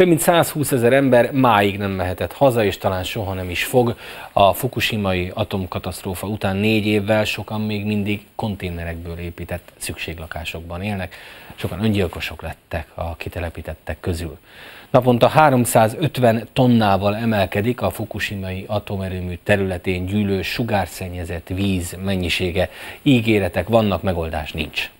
Több mint 120 ezer ember máig nem mehetett haza, és talán soha nem is fog. A fukushimai atomkatasztrófa után négy évvel sokan még mindig konténerekből épített szükséglakásokban élnek. Sokan öngyilkosok lettek a kitelepítettek közül. Naponta 350 tonnával emelkedik a fukushimai atomerőmű területén gyűlő sugárszennyezett víz mennyisége. Ígéretek vannak, megoldás nincs.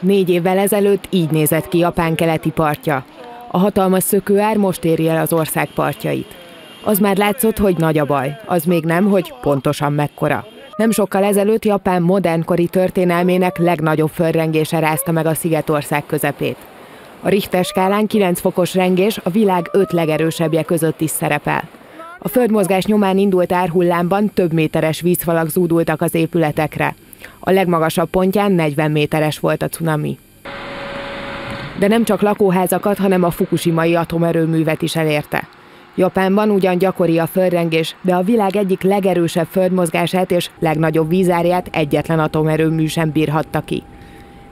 Négy évvel ezelőtt így nézett ki Japán keleti partja. A hatalmas szökőár most éri el az ország partjait. Az már látszott, hogy nagy a baj, az még nem, hogy pontosan mekkora. Nem sokkal ezelőtt Japán modernkori történelmének legnagyobb földrengése rázta meg a Szigetország közepét. A Richter skálán 9 fokos rengés a világ 5 legerősebbje között is szerepel. A földmozgás nyomán indult árhullámban több méteres vízfalak zúdultak az épületekre. A legmagasabb pontján 40 méteres volt a cunami. De nem csak lakóházakat, hanem a fukushimai atomerőművet is elérte. Japánban ugyan gyakori a földrengés, de a világ egyik legerősebb földmozgását és legnagyobb vízárját egyetlen atomerőmű sem bírhatta ki.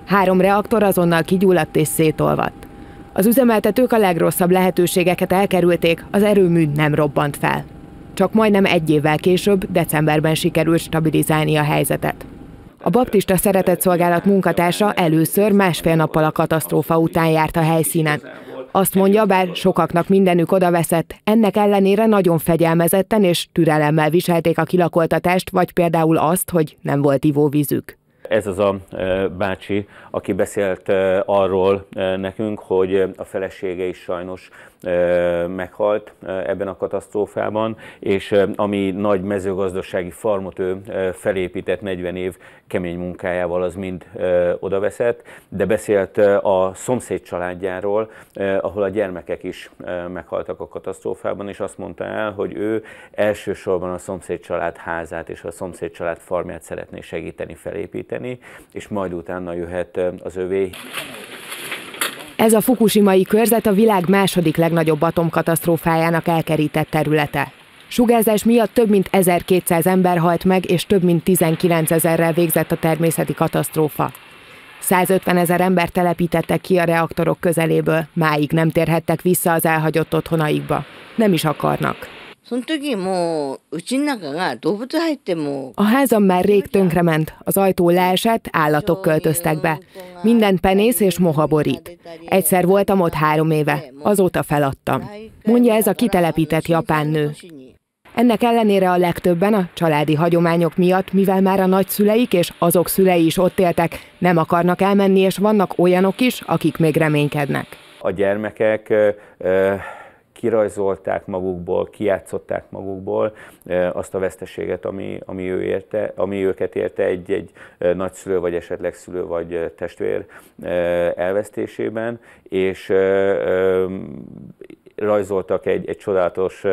Három reaktor azonnal kigyulladt és szétolvadt. Az üzemeltetők a legrosszabb lehetőségeket elkerülték, az erőmű nem robbant fel. Csak majdnem egy évvel később, decemberben sikerült stabilizálni a helyzetet. A baptista szeretetszolgálat munkatársa először másfél nappal a katasztrófa után járt a helyszínen. Azt mondja, bár sokaknak mindenük odaveszett, ennek ellenére nagyon fegyelmezetten és türelemmel viselték a kilakoltatást, vagy például azt, hogy nem volt ivóvízük. Ez az a bácsi, aki beszélt arról nekünk, hogy a felesége is sajnos meghalt ebben a katasztrófában, és ami nagy mezőgazdasági farmot ő felépített 40 év kemény munkájával, az mind odaveszett, de beszélt a szomszéd családjáról, ahol a gyermekek is meghaltak a katasztrófában, és azt mondta el, hogy ő elsősorban a szomszéd család házát és a szomszéd család farmját szeretné segíteni felépíteni, és majd utána jöhet az övé. Ez a fukushimai körzet a világ második legnagyobb atomkatasztrófájának elkerített területe. Sugárzás miatt több mint 1200 ember halt meg, és több mint 19 ezerrel végzett a természeti katasztrófa. 150 ezer ember telepítettek ki a reaktorok közeléből, máig nem térhettek vissza az elhagyott otthonaikba. Nem is akarnak. A házam már rég tönkrement, az ajtó leesett, állatok költöztek be. Minden penész és moha borít. Egyszer voltam ott három éve, azóta feladtam. Mondja ez a kitelepített japán nő. Ennek ellenére a legtöbben a családi hagyományok miatt, mivel már a nagyszüleik és azok szülei is ott éltek, nem akarnak elmenni, és vannak olyanok is, akik még reménykednek. A gyermekek kirajzolták magukból, kijátszották magukból azt a veszteséget, ami, ami, ő érte, ami őket érte egy, egy nagyszülő, vagy esetleg szülő, vagy testvér elvesztésében, és rajzoltak egy, egy csodálatos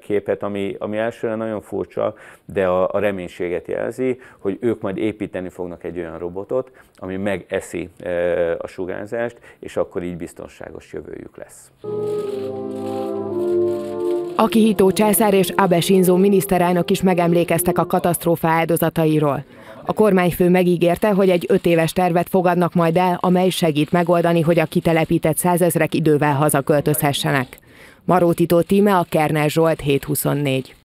képet, ami, ami elsőre nagyon furcsa, de a, a reménységet jelzi, hogy ők majd építeni fognak egy olyan robotot, ami megeszi a sugárzást, és akkor így biztonságos jövőjük lesz. Akihito császár és Abe Shinzo miniszterelnök is megemlékeztek a katasztrófa áldozatairól. A kormányfő megígérte, hogy egy öt éves tervet fogadnak majd el, amely segít megoldani, hogy a kitelepített százezrek idővel hazaköltözhessenek. Marótító tíme a Kerner Zsolt 724.